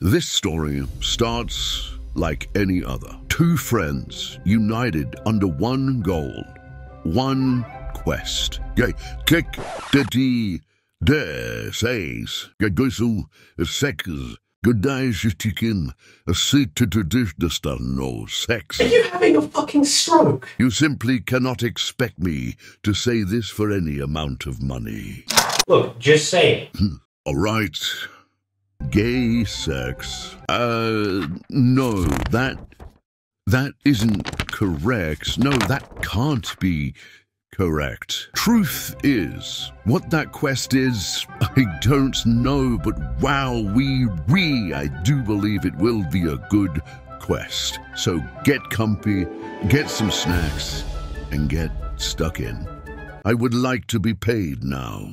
This story starts like any other. Two friends united under one goal, one quest. Kick de de says, Gagusu sex, Godai a seat to tradition no sex. Are you having a fucking stroke? You simply cannot expect me to say this for any amount of money. Look, just say it. Hmm. All right. Gay sex. Uh, no, that. That isn't correct. No, that can't be correct. Truth is, what that quest is, I don't know, but wow, we, we, I do believe it will be a good quest. So get comfy, get some snacks, and get stuck in. I would like to be paid now.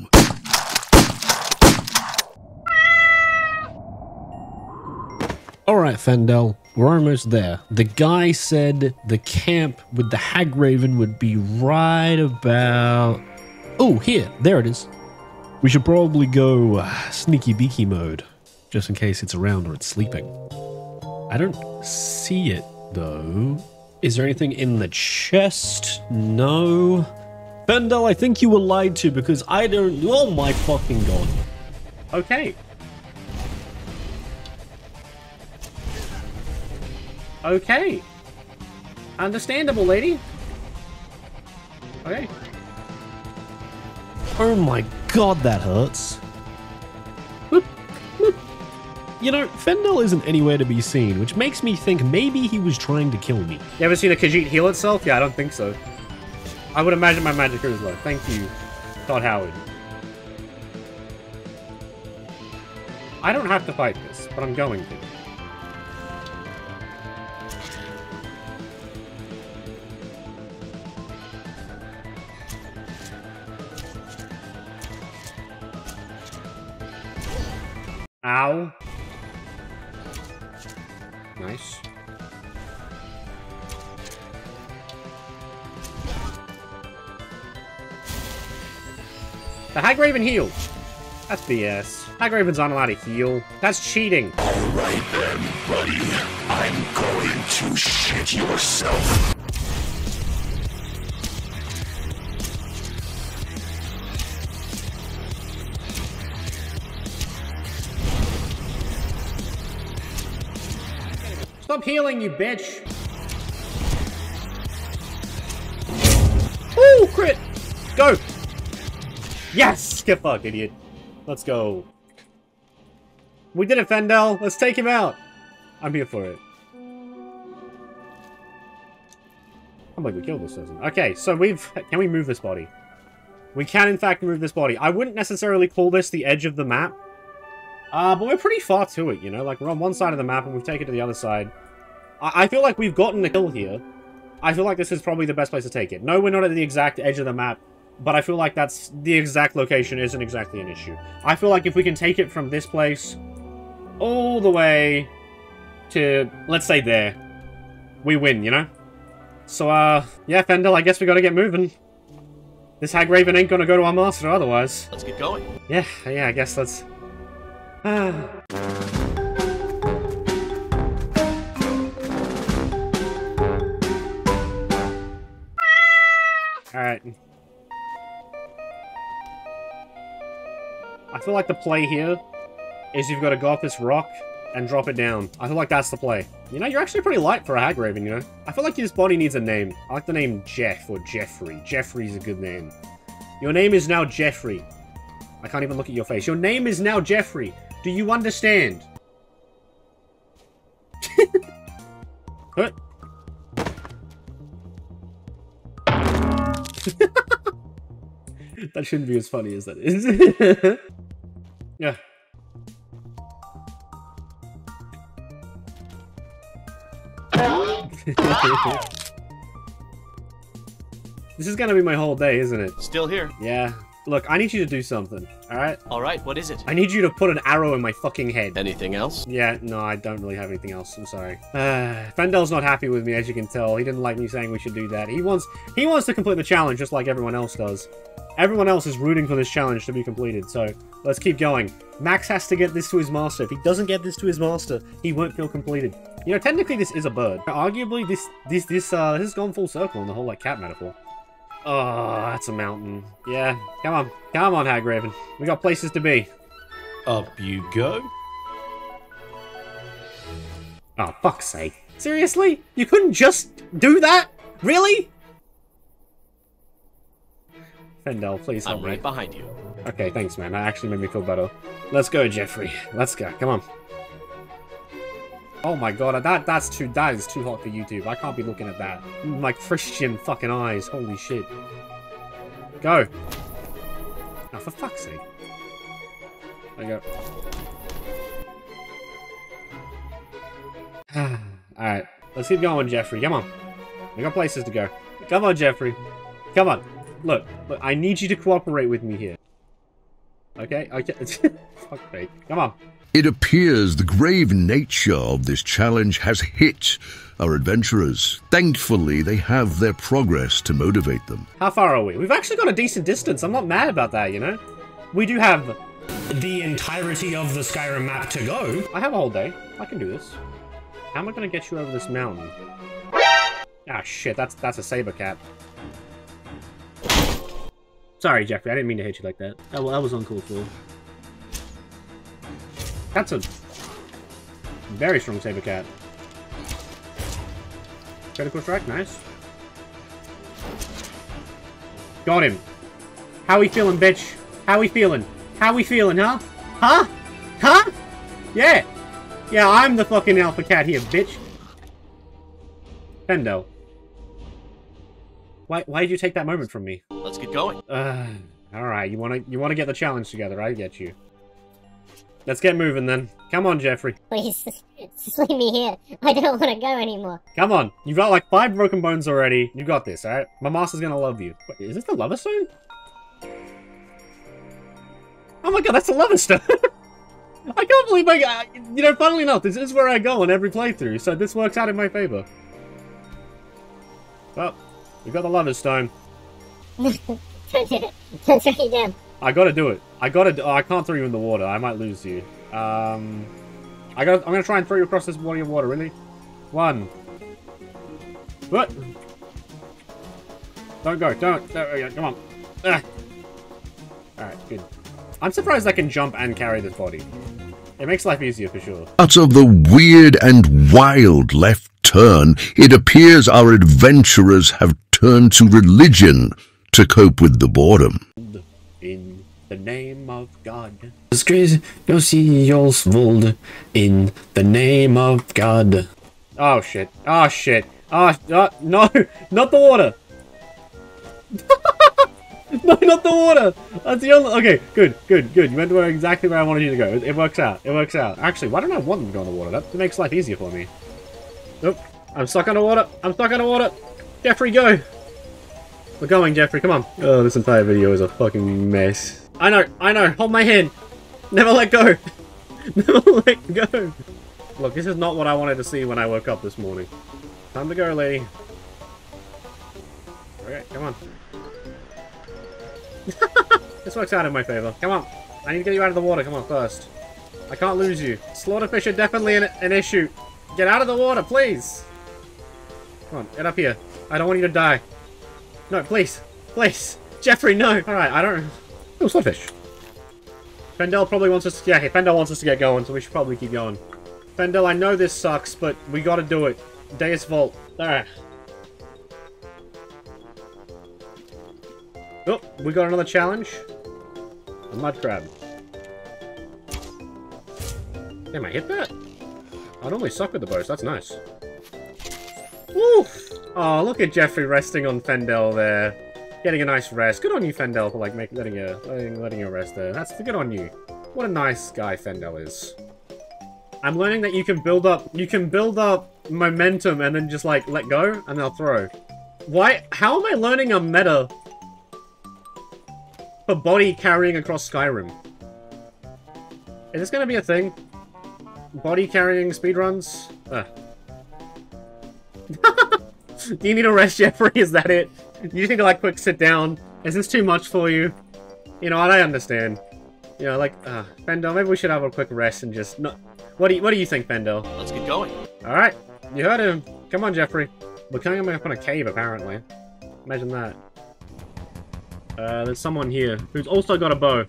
Alright, Fendel, we're almost there. The guy said the camp with the Hag Raven would be right about... Oh, here, there it is. We should probably go uh, sneaky beaky mode, just in case it's around or it's sleeping. I don't see it, though. Is there anything in the chest? No. Fendel, I think you were lied to because I don't... Oh my fucking god. Okay, Okay. Understandable, lady. Okay. Oh my god, that hurts. You know, Fendel isn't anywhere to be seen, which makes me think maybe he was trying to kill me. You ever seen a Khajiit heal itself? Yeah, I don't think so. I would imagine my magic is low. Thank you, Todd Howard. I don't have to fight this, but I'm going to. Ow. Nice. The Hag Raven healed. That's BS. Hag Raven's not allowed to heal. That's cheating. Alright then, buddy. I'm going to shit yourself. Stop healing, you bitch! Ooh, crit! Go! Yes! Get fucked, idiot. Let's go. We did it, Fendel! Let's take him out! I'm here for it. I'm like, we killed this person. Okay, so we've... Can we move this body? We can, in fact, move this body. I wouldn't necessarily call this the edge of the map. Uh, but we're pretty far to it, you know? Like, we're on one side of the map and we've taken it to the other side. I, I feel like we've gotten a kill here. I feel like this is probably the best place to take it. No, we're not at the exact edge of the map, but I feel like that's the exact location isn't exactly an issue. I feel like if we can take it from this place all the way to, let's say there, we win, you know? So, uh, yeah, Fendel, I guess we gotta get moving. This Hag Raven ain't gonna go to our master otherwise. Let's get going. Yeah, yeah, I guess let's... Ah. feel like the play here is you've got to go up this rock and drop it down. I feel like that's the play. You know, you're actually pretty light for a Hag Raven, you know? I feel like this body needs a name. I like the name Jeff or Jeffrey. Jeffrey's a good name. Your name is now Jeffrey. I can't even look at your face. Your name is now Jeffrey. Do you understand? That shouldn't be as funny as that is. yeah. this is gonna be my whole day, isn't it? Still here. Yeah. Look, I need you to do something, alright? Alright, what is it? I need you to put an arrow in my fucking head. Anything else? Yeah, no, I don't really have anything else. I'm sorry. Uh, Fendel's not happy with me, as you can tell. He didn't like me saying we should do that. He wants he wants to complete the challenge just like everyone else does. Everyone else is rooting for this challenge to be completed, so let's keep going. Max has to get this to his master. If he doesn't get this to his master, he won't feel completed. You know, technically this is a bird. Arguably, this this this uh this has gone full circle in the whole like cat metaphor. Oh, that's a mountain. Yeah, come on, come on, Hagraven. We got places to be. Up you go. Oh, fuck's sake. Seriously? You couldn't just do that? Really? Fendel, please help I'm me. right behind you. Okay, thanks, man. That actually made me feel better. Let's go, Jeffrey. Let's go. Come on. Oh my god, that that's too that is too hot for YouTube. I can't be looking at that. My Christian fucking eyes. Holy shit. Go. Now for fuck's sake. There you go. Alright. Let's keep going, Jeffrey. Come on. We got places to go. Come on, Jeffrey. Come on. Look, look, I need you to cooperate with me here. Okay? Okay. Fuck me. Come on. It appears the grave nature of this challenge has hit our adventurers. Thankfully, they have their progress to motivate them. How far are we? We've actually got a decent distance. I'm not mad about that, you know? We do have the entirety of the Skyrim map to go. I have a whole day. I can do this. How am I going to get you over this mountain? Ah, shit. That's that's a saber cat. Sorry, Jeffrey. I didn't mean to hit you like that. That, that was uncalled for. That's a very strong saber cat. Critical strike, nice. Got him. How we feeling, bitch? How we feeling? How we feeling, huh? Huh? Huh? Yeah. Yeah, I'm the fucking alpha cat here, bitch. Fendo. Why, why did you take that moment from me? Let's get going. Uh, alright, you wanna, you wanna get the challenge together, I get you. Let's get moving then. Come on, Jeffrey. Please, just leave me here. I don't want to go anymore. Come on. You've got like five broken bones already. You got this, alright? My master's gonna love you. Wait, is this the Lover Stone? Oh my god, that's a Lover Stone! I can't believe I got... You know, funnily enough, this is where I go on every playthrough, so this works out in my favor. Well, we got the Lover Stone. don't do it. Don't throw you down. I gotta do it. I gotta. Oh, I can't throw you in the water. I might lose you. Um, I got. I'm gonna try and throw you across this body of water. Really? One. What? Don't go. Don't. Go. Come on. Ah. All right. Good. I'm surprised I can jump and carry this body. It makes life easier for sure. Out of the weird and wild left turn, it appears our adventurers have turned to religion to cope with the boredom. The name of God. Skris Josjolsvold in the name of God. Oh shit. Oh shit. Oh, oh no, not the water. no, not the water. That's the only. Okay, good, good, good. You went to exactly where I wanted you to go. It, it works out. It works out. Actually, why don't I want them to go in the water? That makes life easier for me. Nope. I'm stuck underwater. I'm stuck underwater. Jeffrey, go. We're going, Jeffrey. Come on. Oh, this entire video is a fucking mess. I know. I know. Hold my hand. Never let go. Never let go. Look, this is not what I wanted to see when I woke up this morning. Time to go, lady. Okay, come on. this works out in my favor. Come on. I need to get you out of the water. Come on, first. I can't lose you. Slaughterfish are definitely an, an issue. Get out of the water, please. Come on, get up here. I don't want you to die. No, please. Please. Jeffrey, no. Alright, I don't... Oh. Fendel probably wants us to... Yeah, Fendel wants us to get going, so we should probably keep going. Fendel, I know this sucks, but we gotta do it. Deus Vult. Alright. Oh, we got another challenge. A mud crab. Damn, I hit that? I normally suck with the bows, that's nice. Woo! Oh, look at Jeffrey resting on Fendel there. Getting a nice rest. Good on you, Fendel, for like make, letting her letting, letting her rest there. That's good on you. What a nice guy Fendel is. I'm learning that you can build up you can build up momentum and then just like let go and they'll throw. Why how am I learning a meta for body carrying across Skyrim. Is this gonna be a thing? Body carrying speedruns? Ah. Ugh. Do you need a rest, Jeffrey? Is that it? You need to like quick sit down? Is this too much for you? You know what? I understand. You know, like, uh, Fendel, maybe we should have a quick rest and just not. What do you What do you think, Fendel? Let's get going. All right, you heard him. Come on, Jeffrey. We're coming up on a cave, apparently. Imagine that. Uh, there's someone here who's also got a bow.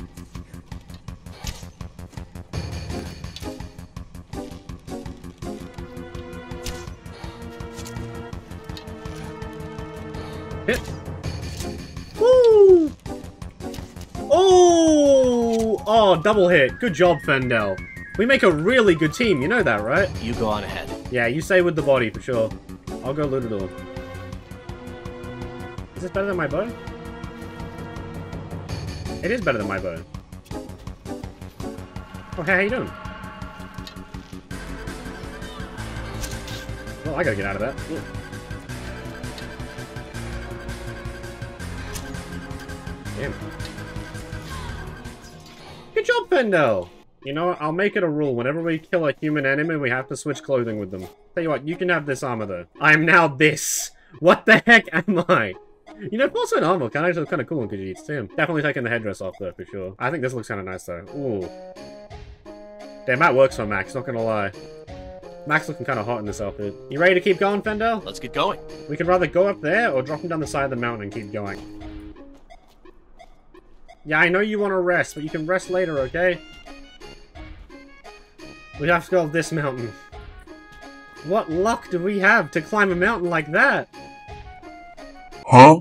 Double hit. Good job, Fendel. We make a really good team, you know that, right? You go on ahead. Yeah, you say with the body for sure. I'll go Ludador. Is this better than my bow? It is better than my bow. Oh, hey, how you doing? Well, I gotta get out of that. Ooh. Damn. Good job, Fendel! You know what? I'll make it a rule. Whenever we kill a human enemy, we have to switch clothing with them. Tell you what, you can have this armor, though. I am now this. What the heck am I? You know, also an armor can actually look kind of cool in Khajiits, too. Definitely taking the headdress off, though, for sure. I think this looks kind of nice, though. Ooh. Damn, that works for Max, not gonna lie. Max looking kind of hot in this outfit. You ready to keep going, Fendel? Let's get going. We could rather go up there or drop him down the side of the mountain and keep going. Yeah, I know you want to rest, but you can rest later, okay? We have to go up this mountain. What luck do we have to climb a mountain like that? Huh?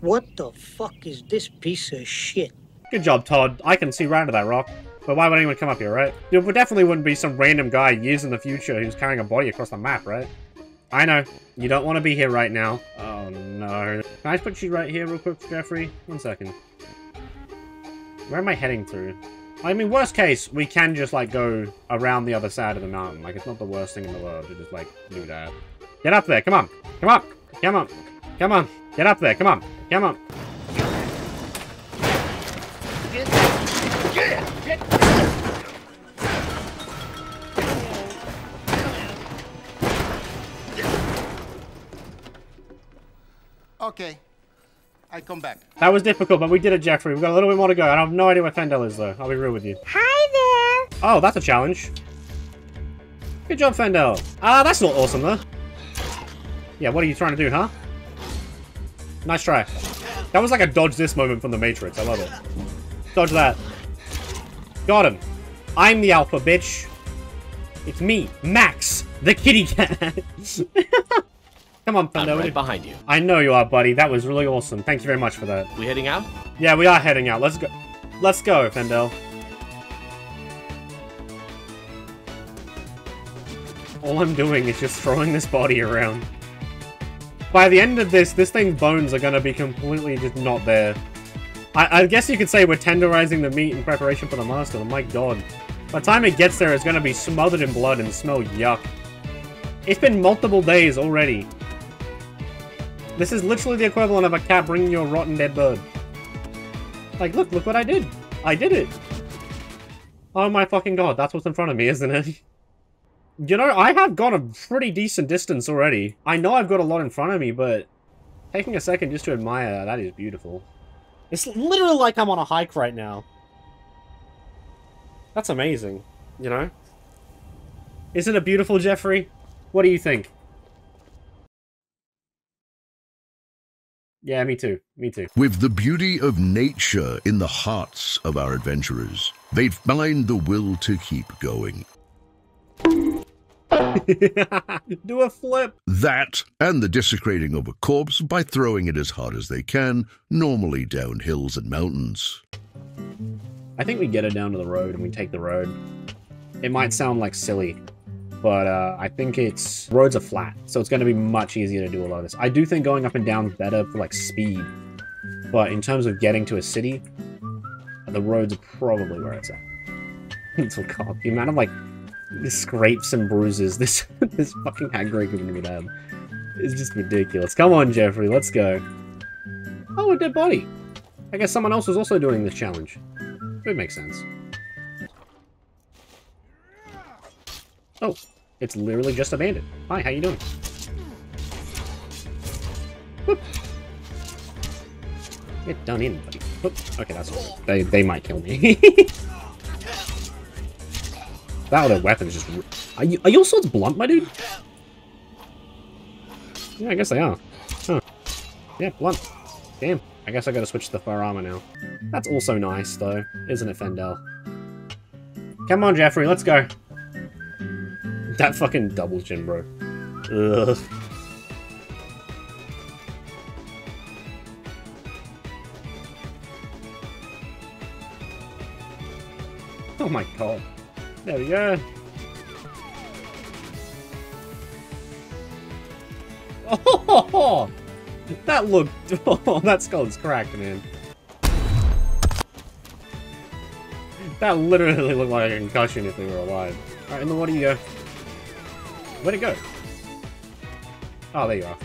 What the fuck is this piece of shit? Good job, Todd. I can see right into that rock. But why would anyone come up here, right? There definitely wouldn't be some random guy years in the future who's carrying a body across the map, right? I know. You don't want to be here right now. Oh, no. Can I just put you right here real quick, Jeffrey? One second. Where am I heading to? I mean, worst case, we can just, like, go around the other side of the mountain. Like, it's not the worst thing in the world to just, like, do that. Get up there. Come on. Come on. Come on. Come on. Get up there. Come on. Come on. Okay. I come back. That was difficult, but we did it, Jeffrey. We've got a little bit more to go. I have no idea where Fendel is, though. I'll be real with you. Hi there. Oh, that's a challenge. Good job, Fendel. Ah, that's not awesome, though. Yeah, what are you trying to do, huh? Nice try. That was like a dodge this moment from the Matrix. I love it. Dodge that. Got him. I'm the alpha, bitch. It's me, Max, the kitty cat. Come on, I'm Fendel. right behind you. I know you are, buddy. That was really awesome. Thank you very much for that. We heading out? Yeah, we are heading out. Let's go. Let's go, Fendel. All I'm doing is just throwing this body around. By the end of this, this thing's bones are gonna be completely just not there. I, I guess you could say we're tenderizing the meat in preparation for the master, but my god. By the time it gets there, it's gonna be smothered in blood and smell yuck. It's been multiple days already. This is literally the equivalent of a cat bringing you a rotten dead bird. Like, look, look what I did. I did it. Oh my fucking god, that's what's in front of me, isn't it? You know, I have gone a pretty decent distance already. I know I've got a lot in front of me, but taking a second just to admire that, that is beautiful. It's literally like I'm on a hike right now. That's amazing, you know? Isn't it beautiful, Jeffrey? What do you think? Yeah, me too. Me too. With the beauty of nature in the hearts of our adventurers, they find the will to keep going. Do a flip. That and the desecrating of a corpse by throwing it as hard as they can, normally down hills and mountains. I think we get it down to the road and we take the road. It might sound like silly, but uh, I think it's roads are flat, so it's going to be much easier to do a lot of this. I do think going up and down is better for like speed, but in terms of getting to a city, the roads are probably where it's at. oh god, the amount of like scrapes and bruises this this fucking hag raven would have is just ridiculous. Come on, Jeffrey, let's go. Oh, a dead body. I guess someone else was also doing this challenge. It makes sense. Oh, it's literally just a bandit. Hi, how you doing? Whoop. Get done in, buddy. Whoop. Okay, that's all. They, they might kill me. that other weapon is just... Are, you, are your swords blunt, my dude? Yeah, I guess they are. Huh. Yeah, blunt. Damn. I guess I gotta switch to the fur armor now. That's also nice, though, isn't it, Fendel? Come on, Jeffrey, let's go. That fucking double chin, bro. Ugh. Oh my god. There we go. Oh, that looked. Oh, that skull is cracked, man. That literally looked like a concussion if they were alive. Alright, in the water you go. Where'd it go? Oh, there you are.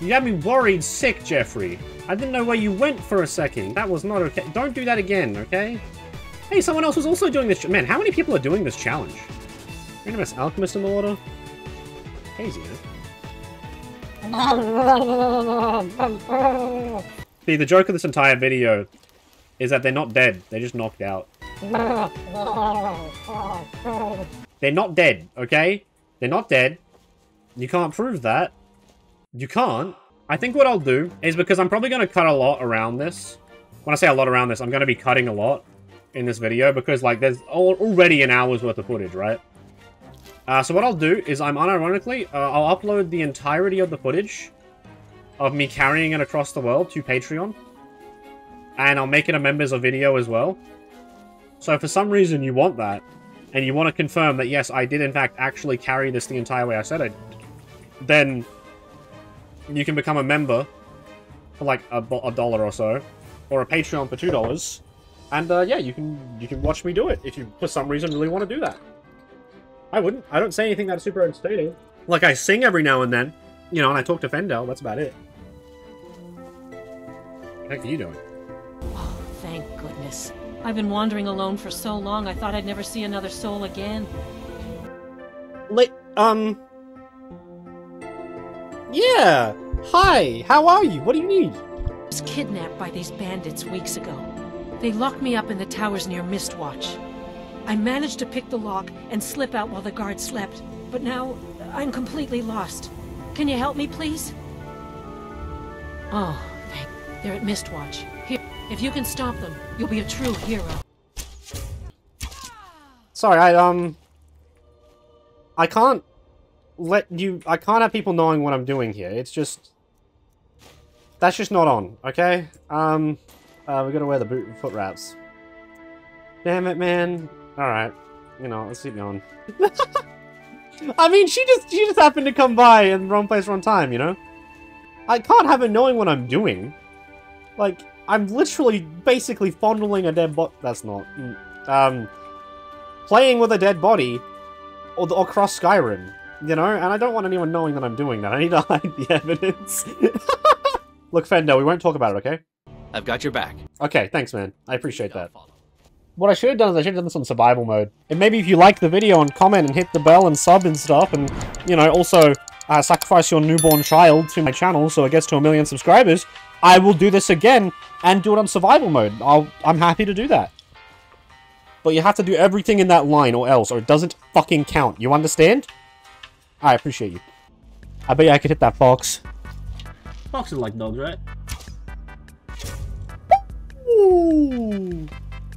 You had me worried sick, Jeffrey. I didn't know where you went for a second. That was not okay. Don't do that again, okay? Hey, someone else was also doing this. Man, how many people are doing this challenge? We're gonna Randomous Alchemist in the water? Hazy, man. See, the joke of this entire video is that they're not dead. They're just knocked out. They're not dead, okay? They're not dead. You can't prove that. You can't. I think what I'll do is because I'm probably going to cut a lot around this. When I say a lot around this, I'm going to be cutting a lot in this video because, like, there's already an hour's worth of footage, right? Uh, so what I'll do is I'm unironically, uh, I'll upload the entirety of the footage of me carrying it across the world to Patreon. And I'll make it a members of video as well. So for some reason you want that, and you want to confirm that yes, I did in fact actually carry this the entire way I said I did, then you can become a member for like a, a dollar or so, or a Patreon for two dollars, and uh, yeah, you can you can watch me do it if you for some reason really want to do that. I wouldn't. I don't say anything that's super entertaining. Like I sing every now and then, you know, and I talk to Fendel. That's about it. What the heck are you doing? Oh, thank goodness. I've been wandering alone for so long, I thought I'd never see another soul again. Like, um... Yeah! Hi! How are you? What do you need? I was kidnapped by these bandits weeks ago. They locked me up in the towers near Mistwatch. I managed to pick the lock and slip out while the guards slept, but now I'm completely lost. Can you help me, please? Oh, thank... They're at Mistwatch. If you can stop them, you'll be a true hero. Sorry, I, um... I can't let you... I can't have people knowing what I'm doing here. It's just... That's just not on, okay? Um, uh, we gotta wear the boot foot wraps. Damn it, man. Alright. You know, let's keep going. I mean, she just she just happened to come by in the wrong place, wrong time, you know? I can't have her knowing what I'm doing. Like, I'm literally basically fondling a dead body. That's not. mm, Um, playing with a dead body or, or across Skyrim, you know? And I don't want anyone knowing that I'm doing that. I need to hide the evidence. Look, Fender, we won't talk about it, okay? I've got your back. Okay, thanks, man. I appreciate that. What I should have done is I should have done this on survival mode. And maybe if you like the video and comment and hit the bell and sub and stuff, and, you know, also uh, sacrifice your newborn child to my channel so it gets to a million subscribers, I will do this again and do it on survival mode. I'll, I'm happy to do that. But you have to do everything in that line or else, or it doesn't fucking count. You understand? I appreciate you. I bet you I could hit that fox. Foxes like dogs, right? Ooh.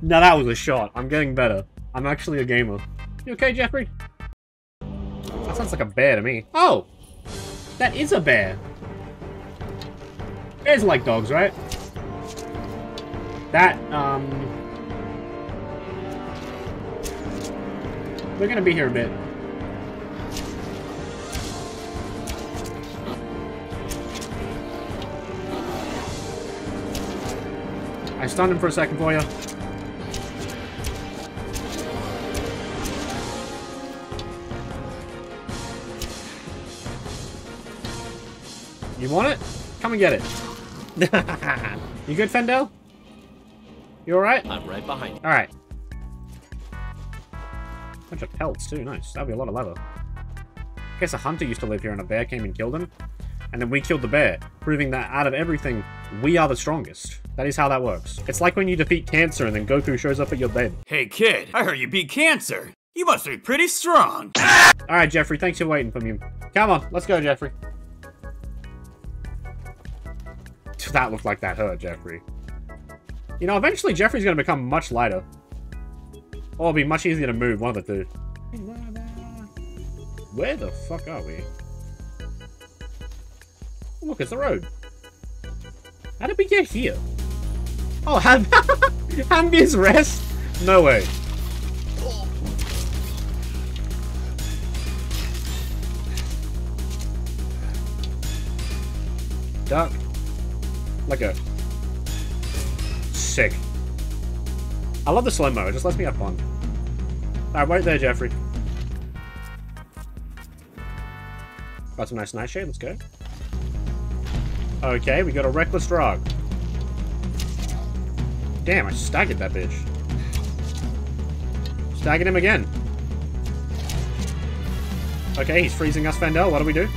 Now that was a shot. I'm getting better. I'm actually a gamer. You okay, Jeffrey? That sounds like a bear to me. Oh! That is a bear. Bears like dogs, right? That, um... We're gonna be here a bit. I stunned him for a second for you. You want it? Come and get it. you good, Fendel? You alright? I'm right behind you. Alright. Bunch of pelts, too. Nice. That'd be a lot of leather. I guess a hunter used to live here and a bear came and killed him. And then we killed the bear, proving that out of everything, we are the strongest. That is how that works. It's like when you defeat cancer and then Goku shows up at your bed. Hey kid, I heard you beat cancer. You must be pretty strong. Alright, Jeffrey, thanks for waiting for me. Come on, let's go, Jeffrey. That looked like that hurt, Jeffrey. You know, eventually Jeffrey's gonna become much lighter. Or it'll be much easier to move, one of the two. Where the fuck are we? Look, it's the road. How did we get here? Oh, Ham Hamvir's Rest? No way. Duck. Let go. Sick. I love the slow-mo, it just lets me have fun. Alright, wait there, Jeffrey. Got some nice nightshade, let's go. Okay, we got a Reckless Drog. Damn, I staggered that bitch. Staggered him again. Okay, he's freezing us, Fendel. What do we do?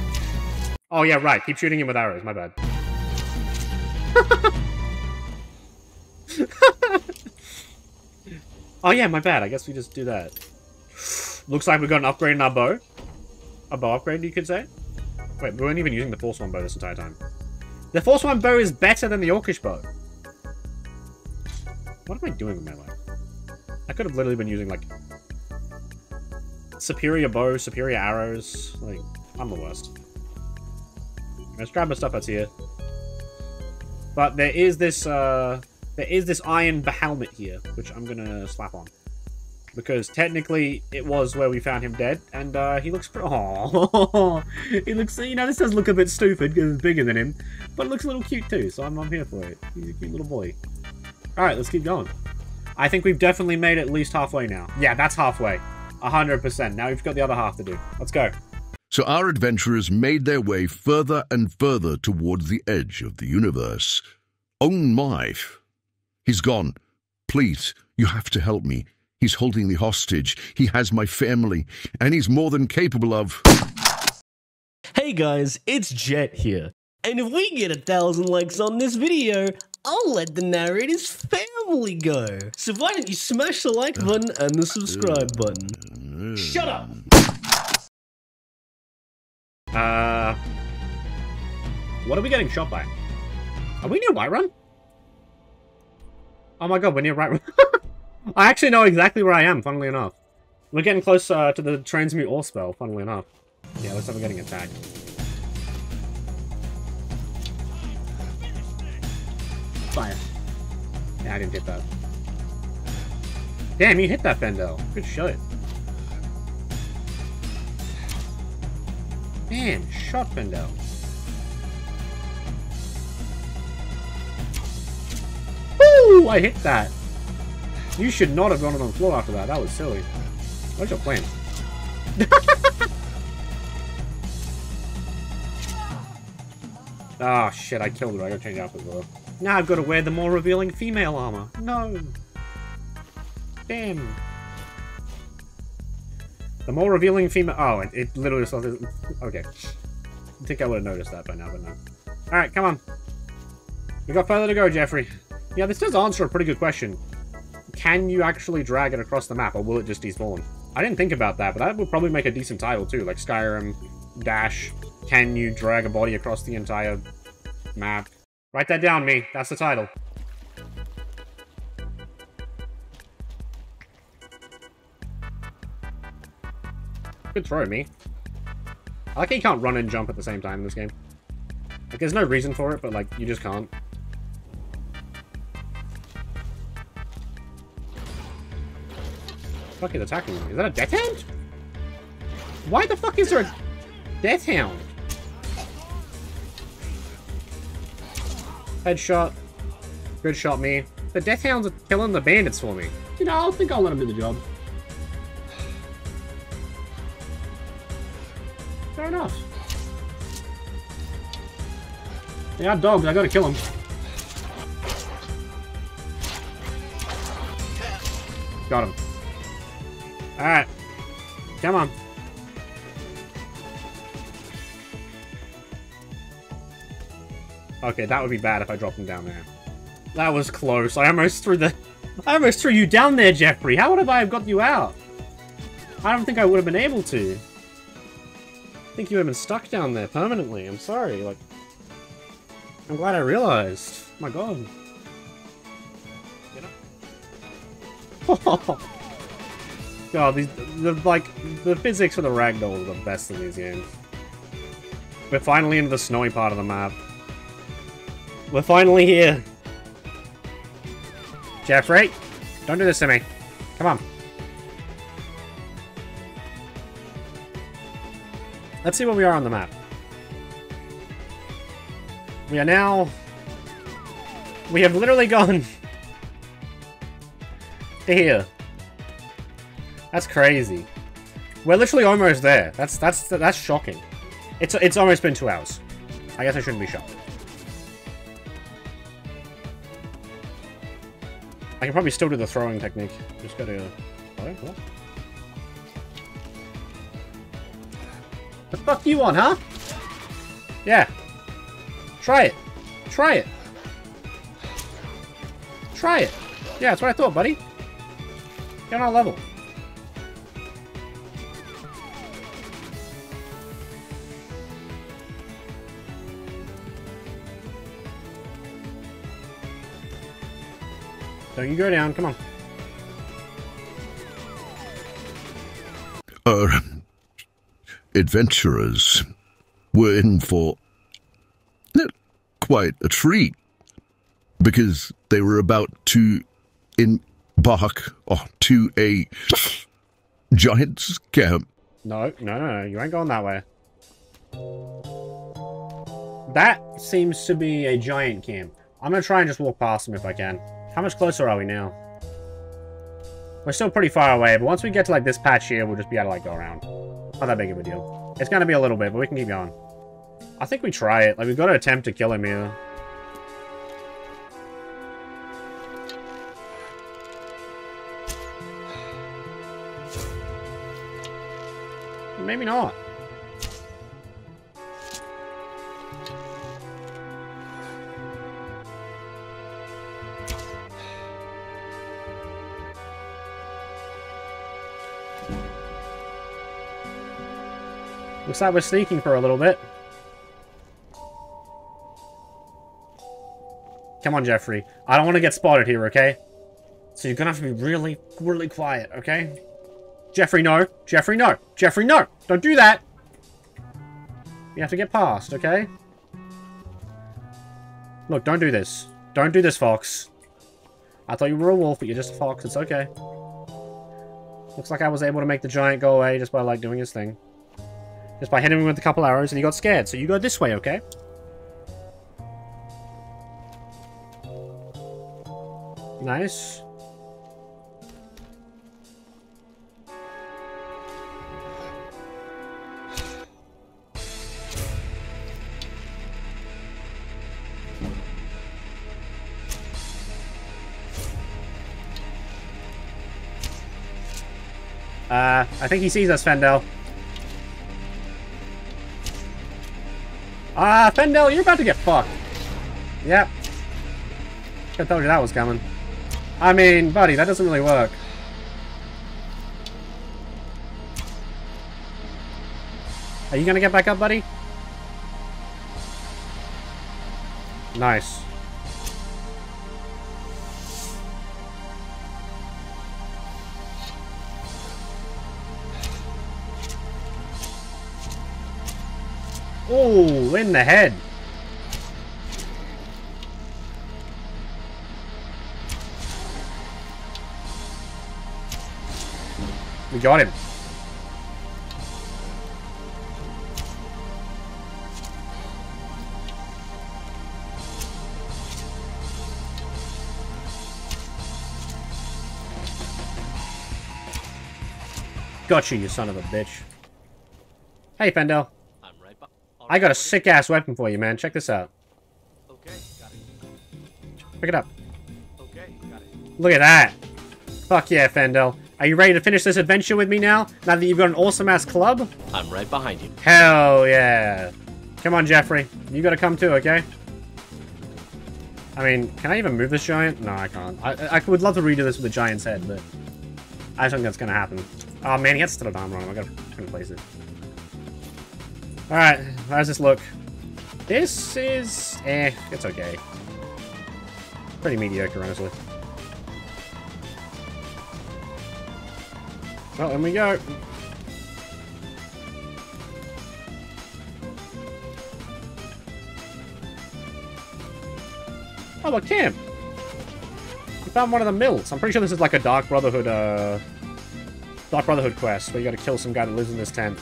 Oh, yeah, right. Keep shooting him with arrows. My bad. oh, yeah, my bad. I guess we just do that. Looks like we got an upgrade in our bow. A bow upgrade, you could say. Wait, we weren't even using the Forsworn bow this entire time. The Forsworn bow is better than the Orcish bow. What am I doing with my life? I could have literally been using, like, superior bow, superior arrows. Like, I'm the worst. Let's grab my stuff that's here. But there is this, uh, there is this iron helmet here, which I'm gonna slap on. Because technically, it was where we found him dead, and uh, he looks pretty. Aww. he looks. You know, this does look a bit stupid because it's bigger than him, but it looks a little cute too. So I'm, I'm here for it. He's a cute little boy. All right, let's keep going. I think we've definitely made it at least halfway now. Yeah, that's halfway. 100%. Now we've got the other half to do. Let's go. So our adventurers made their way further and further towards the edge of the universe. Oh my! He's gone. Please, you have to help me. He's holding the hostage. He has my family, and he's more than capable of. Hey guys, it's Jet here. And if we get a thousand likes on this video, I'll let the narrator's family go. So why don't you smash the like button and the subscribe button? Shut up! Uh, what are we getting shot by? Are we near Whiterun? Oh my god, we're near Whiterun. I actually know exactly where I am, funnily enough. We're getting close uh, to the transmute ore spell, funnily enough. Yeah, looks like we're getting attacked. Fire. Yeah, I didn't hit that. Damn, you hit that, Fendel. Good shot. Man, shot Fendel. Woo! I hit that. You should not have gone on the floor after that. That was silly. What's your plan? Ah, oh, shit, I killed her. I gotta change outfit though. Now I've got to wear the more revealing female armor. No. Damn. The more revealing female... Oh, it, it literally... Just Okay. I think I would have noticed that by now, but no. Alright, come on. We got further to go, Jeffrey. Yeah, this does answer a pretty good question. Can you actually drag it across the map, or will it just despawn? I didn't think about that, but that would probably make a decent title, too. Like Skyrim, Dash, can you drag a body across the entire map? Write that down, me. That's the title. Good throw, me. I like you can't run and jump at the same time in this game. Like, there's no reason for it, but, like, you just can't. Fuck is attacking me? Is that a death hound? Why the fuck is there a death hound? Headshot. Good shot, me. The death hounds are killing the bandits for me. You know, I think I'll let them do the job. They are dogs, I gotta kill them. Got him. Alright. Come on. Okay, that would be bad if I dropped him down there. That was close. I almost threw the... I almost threw you down there, Jeffrey. How would I have got you out? I don't think I would have been able to. I think you have been stuck down there permanently. I'm sorry. Like, I'm glad I realized. my god. God, these the like the physics for the ragdoll are the best in these games. We're finally into the snowy part of the map. We're finally here. Jeffrey, don't do this to me. Come on. Let's see where we are on the map. We are now... We have literally gone... to here. That's crazy. We're literally almost there. That's that's that's shocking. It's it's almost been two hours. I guess I shouldn't be shocked. I can probably still do the throwing technique. Just gotta... What? The fuck you want, huh? Yeah. Try it. Try it. Try it. Yeah, that's what I thought, buddy. Get on our level. Don't you go down, come on. Our adventurers were in for quite a treat because they were about to embark onto a giant's camp. No, no, no, you ain't going that way. That seems to be a giant camp. I'm gonna try and just walk past them if I can. How much closer are we now? We're still pretty far away, but once we get to like this patch here, we'll just be able to like go around. Not that big of a deal. It's gonna be a little bit, but we can keep going. I think we try it. Like, we've got to attempt to kill him here. Maybe not. Looks like we're sneaking for a little bit. Come on, Jeffrey. I don't want to get spotted here, okay? So you're gonna have to be really, really quiet, okay? Jeffrey, no. Jeffrey, no. Jeffrey, no. Don't do that. You have to get past, okay? Look, don't do this. Don't do this, Fox. I thought you were a wolf, but you're just a fox. It's okay. Looks like I was able to make the giant go away just by, like, doing his thing. Just by hitting him with a couple arrows and he got scared. So you go this way, okay? Nice. Uh, I think he sees us, Fendel. Ah, Fendel, you're about to get fucked. Yep. I told you that was coming. I mean, buddy, that doesn't really work. Are you gonna get back up, buddy? Nice. Oh, in the head. We got him. Got you, you son of a bitch. Hey, Fendel. I got a sick-ass weapon for you, man. Check this out. Okay, got it. Pick it up. Okay, got it. Look at that. Fuck yeah, Fendel. Are you ready to finish this adventure with me now? Now that you've got an awesome-ass club? I'm right behind you. Hell yeah. Come on, Jeffrey. You gotta come too, okay? I mean, can I even move this giant? No, I can't. I, I would love to redo this with a giant's head, but I don't think that's gonna happen. Oh man, he has studded armor on him. I gotta replace it. Alright, how does this look? This is... eh, it's okay. Pretty mediocre, honestly. Well, in we go. Oh, a camp! We found one of the mills. I'm pretty sure this is like a Dark Brotherhood, uh... Dark Brotherhood quest, where you gotta kill some guy that lives in this tent.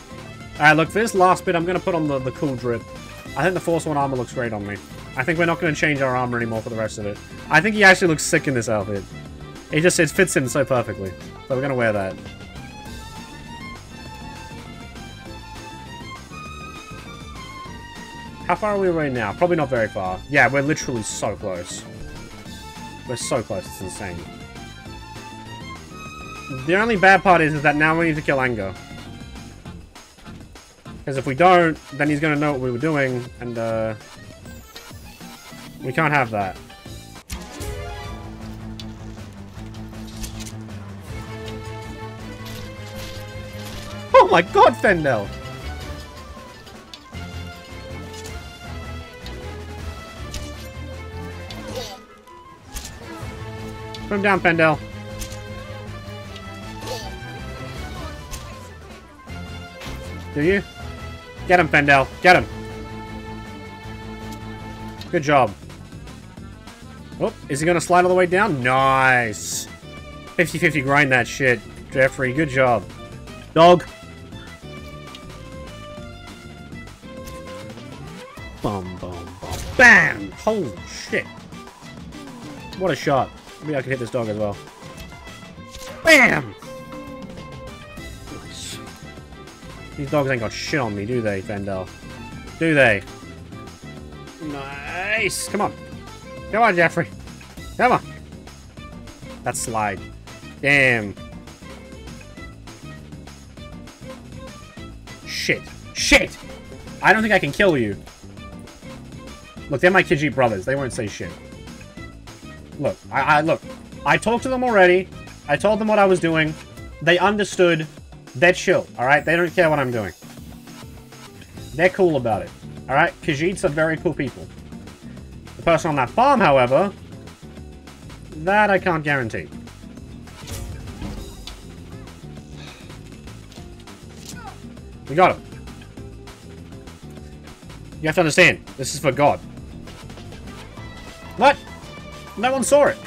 Alright, look, for this last bit, I'm gonna put on the, the cool drip. I think the Forsworn armor looks great on me. I think we're not gonna change our armor anymore for the rest of it. I think he actually looks sick in this outfit. It just, it fits him so perfectly. So we're gonna wear that. How far are we away now? Probably not very far. Yeah, we're literally so close. We're so close, it's insane. The only bad part is, is that now we need to kill Anger. Because if we don't, then he's going to know what we were doing, and uh, we can't have that. Oh my god, Fendeal! Put him down, Fendeal. Do you? Get him, Fendeal. Get him. Good job. Oh, is he going to slide all the way down? Nice. 50-50 grind that shit. Jeffrey, good job. Dog. Bum, bum, bum. Bam! Holy shit. What a shot. Maybe I can hit this dog as well. Bam! These dogs ain't got shit on me, do they, Fendeal? Do they? Nice! Come on. Come on, Jeffrey. Come on. That slide. Damn. Shit. Shit! I don't think I can kill you. Look, they're my Khajiit brothers. They won't say shit. Look, I, I look. I talked to them already. I told them what I was doing. They understood. They're chill, alright? They don't care what I'm doing. They're cool about it. Alright? Khajiits are very cool people. The person on that farm, however, that I can't guarantee. We got him. You have to understand, this is for God. What? No one saw it.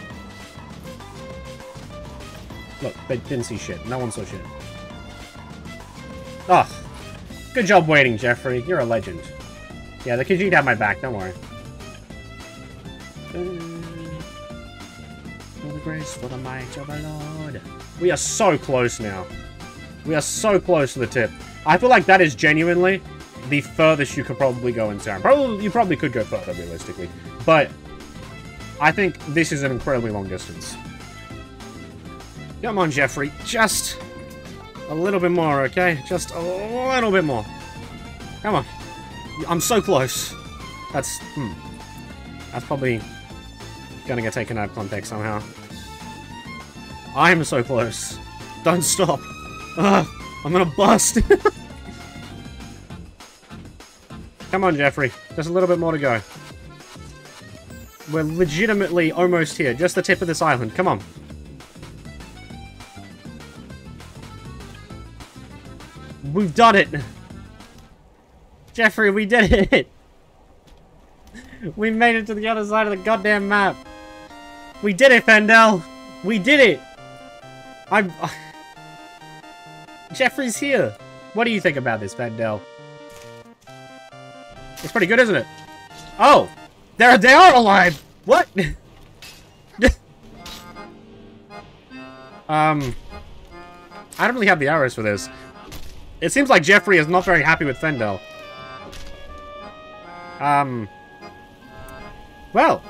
Look, they didn't see shit. No one saw shit. Good job waiting, Jeffrey. You're a legend. Yeah, the Khajiit have my back. Don't worry. Mm. For the grace, for the might of our Lord. We are so close now. We are so close to the tip. I feel like that is genuinely the furthest you could probably go in Saren. Probably, you probably could go further, realistically. But I think this is an incredibly long distance. Come on, Jeffrey. Just a little bit more, okay? Just a little bit more. Come on. I'm so close. That's, hmm. That's probably gonna get taken out of context somehow. I am so close. Don't stop. Ugh, I'm gonna bust. Come on, Jeffrey. Just a little bit more to go. We're legitimately almost here. Just the tip of this island. Come on. We've done it! Jeffrey, we did it! We made it to the other side of the goddamn map! We did it, Fendeal! We did it! I'm... Jeffrey's here! What do you think about this, Fendeal? It's pretty good, isn't it? Oh! They're, they are alive! What? um... I don't really have the arrows for this. It seems like Jeffrey is not very happy with Fendeal. Um... Well.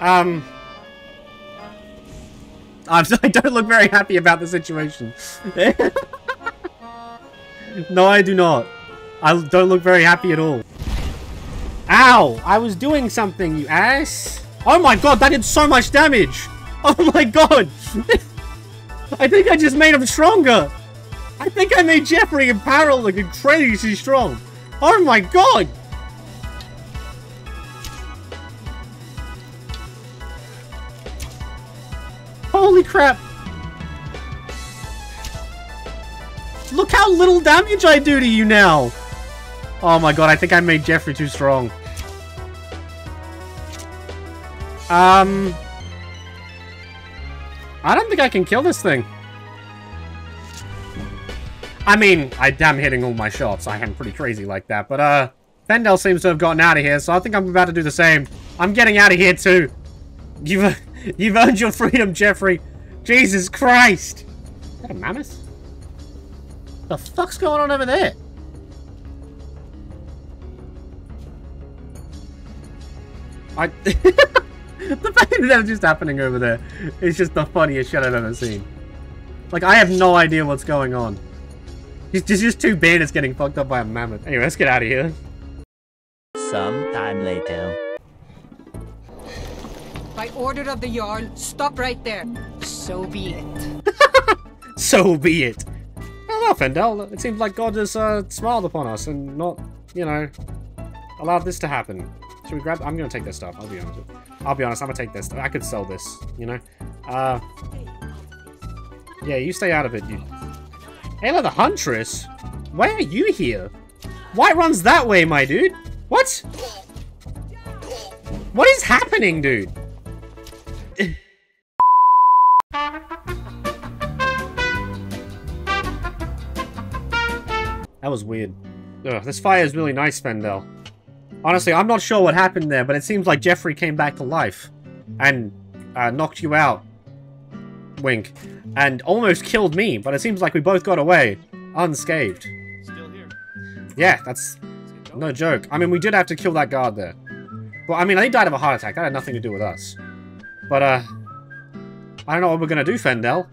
Um... I don't look very happy about the situation. no, I do not. I don't look very happy at all. Ow! I was doing something, you ass! Oh my god, that did so much damage! Oh my god! I think I just made him stronger! I think I made Jeffrey in parallel like crazy strong! Oh my god! Holy crap! Look how little damage I do to you now! Oh my god, I think I made Jeffrey too strong. Um... I don't think I can kill this thing. I mean, I am hitting all my shots. I am pretty crazy like that. But, uh, Fendeal seems to have gotten out of here, so I think I'm about to do the same. I'm getting out of here, too. You've, you've earned your freedom, Jeffrey. Jesus Christ. Is that a mammoth? The fuck's going on over there? I... the fact that that's just happening over there is just the funniest shit I've ever seen. Like, I have no idea what's going on. It's just, just two bandits getting fucked up by a mammoth. Anyway, let's get out of here. Some time later. By order of the Jarl, stop right there. So be it. so be it. Oh, well, Fendeal, it seems like God has uh, smiled upon us and not, you know, allowed this to happen. Should we grab... I'm going to take this stuff, I'll be honest. I'll be honest, I'm going to take this. I could sell this, you know? Uh... Yeah, you stay out of it, you... Aela the Huntress? Why are you here? Whiterun's that way, my dude. What? What is happening, dude? that was weird. Ugh, this fire is really nice, Fendeal. Honestly, I'm not sure what happened there, but it seems like Jeffrey came back to life. And uh, knocked you out. Wink. And almost killed me, but it seems like we both got away. Unscathed. Still here. Yeah, that's no joke. I mean, we did have to kill that guard there. Well, I mean, they died of a heart attack. That had nothing to do with us. But, uh... I don't know what we're gonna do, Fendeal.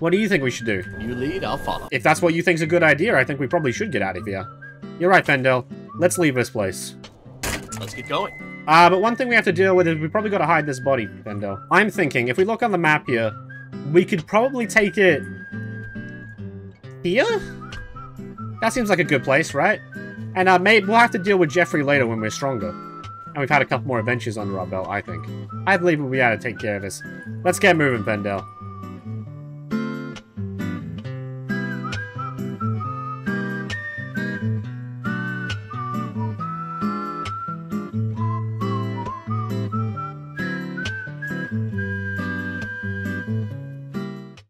What do you think we should do? You lead, I'll follow. If that's what you think's a good idea, I think we probably should get out of here. You're right, Fendeal. Let's leave this place. Let's get going. Uh, but one thing we have to deal with is we probably got to hide this body, Fendeal. I'm thinking, if we look on the map here, we could probably take it... Here? That seems like a good place, right? And uh, maybe we'll have to deal with Jeffrey later when we're stronger. And we've had a couple more adventures under our belt, I think. I believe we'll be able to take care of this. Let's get moving, Fendeal.